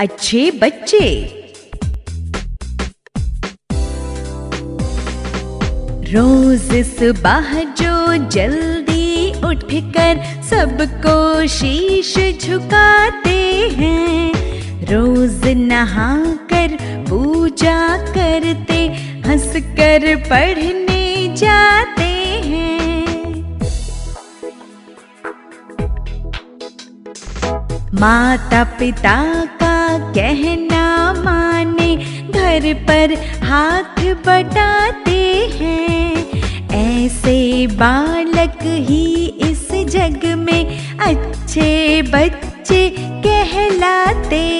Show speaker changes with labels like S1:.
S1: अच्छे बच्चे। रोज सुबह जो जल्दी उठकर सबको शीश झुकाते हैं, रोज नहाकर, पूजा करते, हंसकर, पढ़ने जाते हैं। माता पिता का कहना माने, घर पर हाथ बटाते हैं। ऐसे बालक ही इस जग में अच्छे बच्चे कहलाते